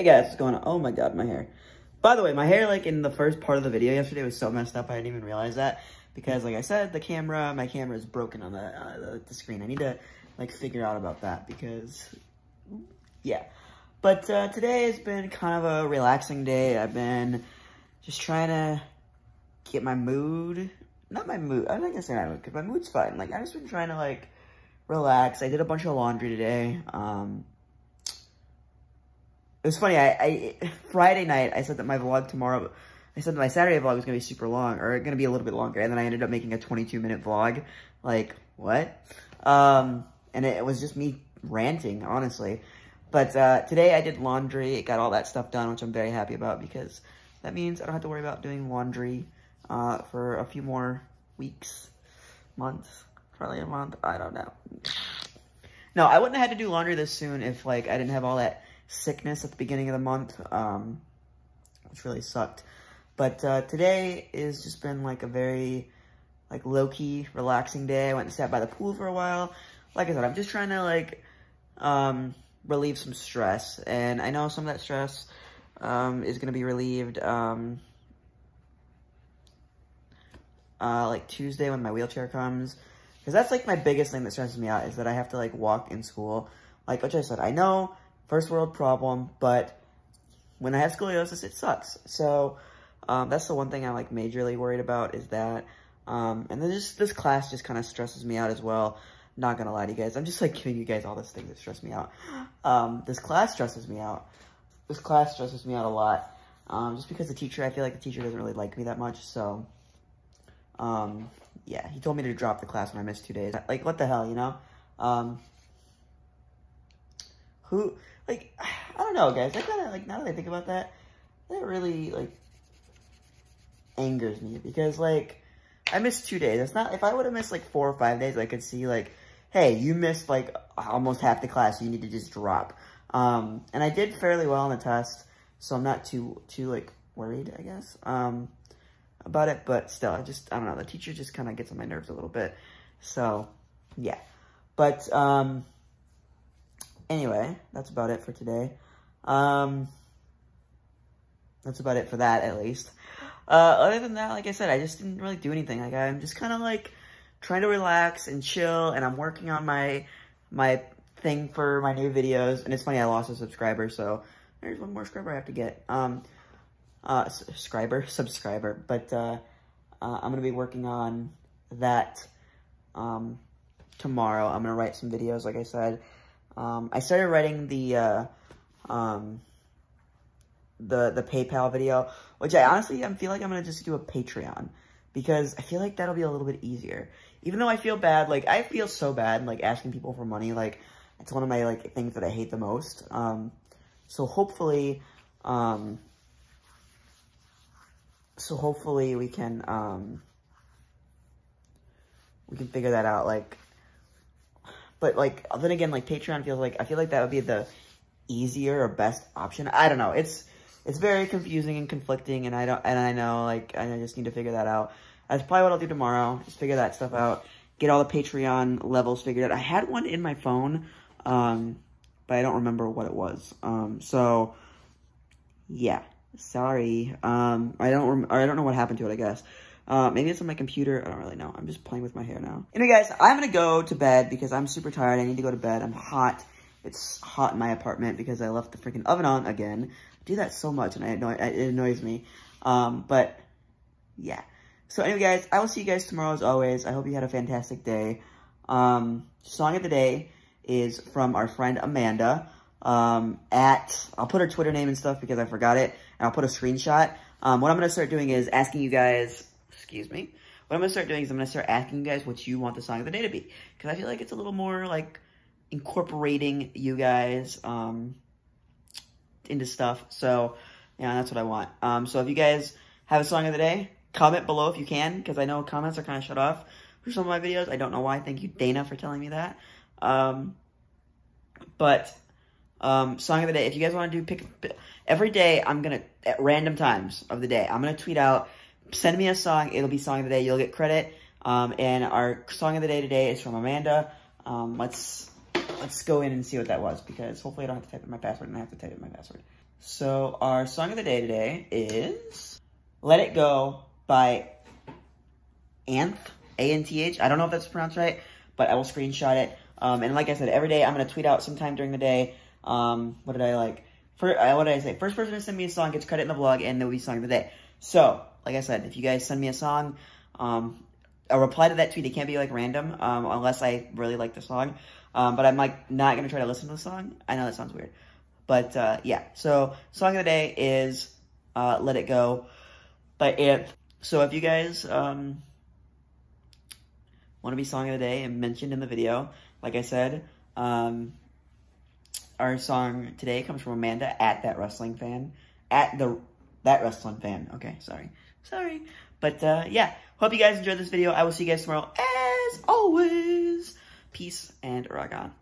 Hey guys, what's going on? Oh my god, my hair. By the way, my hair, like, in the first part of the video yesterday was so messed up, I didn't even realize that. Because, like I said, the camera, my camera is broken on the, uh, the, screen. I need to, like, figure out about that because, yeah. But uh, today has been kind of a relaxing day. I've been just trying to get my mood, not my mood, I'm not gonna say my mood, because my mood's fine. Like, I've just been trying to, like, relax. I did a bunch of laundry today. Um, it was funny. I, I Friday night I said that my vlog tomorrow. I said that my Saturday vlog was gonna be super long or gonna be a little bit longer, and then I ended up making a 22 minute vlog. Like what? Um, and it, it was just me ranting, honestly. But uh, today I did laundry. It got all that stuff done, which I'm very happy about because that means I don't have to worry about doing laundry uh, for a few more weeks, months, probably a month. I don't know. No, I wouldn't have had to do laundry this soon if like I didn't have all that sickness at the beginning of the month, um, which really sucked. But uh, today is just been like a very like low-key, relaxing day. I went and sat by the pool for a while. Like I said, I'm just trying to like um, relieve some stress. And I know some of that stress um, is going to be relieved um, uh, like Tuesday when my wheelchair comes. Because that's like my biggest thing that stresses me out is that I have to like walk in school. Like, which I said, I know first world problem, but when I have scoliosis, it sucks. So um, that's the one thing I'm like majorly worried about is that. Um, and then just this class just kind of stresses me out as well. Not gonna lie to you guys, I'm just like giving you guys all this things that stress me out. Um, this class stresses me out. This class stresses me out a lot. Um, just because the teacher, I feel like the teacher doesn't really like me that much. So, um, yeah, he told me to drop the class when I missed two days. Like, what the hell, you know? Who, like, I don't know, guys. That kind of, like, now that I think about that, that really, like, angers me. Because, like, I missed two days. It's not, if I would have missed, like, four or five days, I could see, like, hey, you missed, like, almost half the class. You need to just drop. Um, and I did fairly well on the test, so I'm not too, too, like, worried, I guess, um, about it. But still, I just, I don't know. The teacher just kind of gets on my nerves a little bit. So, yeah. But, um, anyway, that's about it for today. Um, that's about it for that, at least. Uh, other than that, like I said, I just didn't really do anything. Like, I'm just kind of, like, trying to relax and chill, and I'm working on my, my thing for my new videos. And it's funny, I lost a subscriber, so there's one more subscriber I have to get. Um, uh, subscriber, subscriber. But, uh, uh, I'm gonna be working on that, um, tomorrow. I'm gonna write some videos, like I said. Um, I started writing the, uh, um, the, the PayPal video, which I honestly, I feel like I'm going to just do a Patreon because I feel like that'll be a little bit easier. Even though I feel bad, like, I feel so bad, like, asking people for money, like, it's one of my, like, things that I hate the most. Um, so hopefully, um, so hopefully we can, um, we can figure that out, like, but like, then again, like Patreon feels like, I feel like that would be the easier or best option. I don't know. It's, it's very confusing and conflicting and I don't, and I know like, I just need to figure that out. That's probably what I'll do tomorrow. Just figure that stuff out. Get all the Patreon levels figured out. I had one in my phone, um, but I don't remember what it was. Um, so yeah, sorry. Um, I don't, I don't know what happened to it, I guess. Uh, maybe it's on my computer. I don't really know. I'm just playing with my hair now. Anyway, guys, I'm going to go to bed because I'm super tired. I need to go to bed. I'm hot. It's hot in my apartment because I left the freaking oven on again. I do that so much and I annoy, it annoys me. Um, but yeah. So anyway, guys, I will see you guys tomorrow as always. I hope you had a fantastic day. Um, song of the day is from our friend Amanda. Um, at, I'll put her Twitter name and stuff because I forgot it. And I'll put a screenshot. Um, what I'm going to start doing is asking you guys excuse me. What I'm going to start doing is I'm going to start asking you guys what you want the song of the day to be. Because I feel like it's a little more, like, incorporating you guys um, into stuff. So, yeah, that's what I want. Um, so if you guys have a song of the day, comment below if you can. Because I know comments are kind of shut off for some of my videos. I don't know why. Thank you, Dana, for telling me that. Um, but, um, song of the day, if you guys want to do pick, every day, I'm going to, at random times of the day, I'm going to tweet out send me a song. It'll be song of the day. You'll get credit. Um, and our song of the day today is from Amanda. Um, let's let's go in and see what that was because hopefully I don't have to type in my password and I have to type in my password. So our song of the day today is Let It Go by Anth, A-N-T-H. I don't know if that's pronounced right, but I will screenshot it. Um, and like I said, every day I'm going to tweet out sometime during the day. Um, what did I like? For, uh, what did I say? First person to send me a song gets credit in the vlog, and there will be song of the day. So, like I said, if you guys send me a song, um, a reply to that tweet. It can't be like random, um, unless I really like the song. Um, but I'm like not gonna try to listen to the song. I know that sounds weird, but uh, yeah. So song of the day is uh, "Let It Go" by Ant. So if you guys um, want to be song of the day and mentioned in the video, like I said, um, our song today comes from Amanda at that wrestling fan at the that wrestling fan. Okay, sorry, sorry. But uh, yeah, hope you guys enjoyed this video. I will see you guys tomorrow as always. Peace and rock on.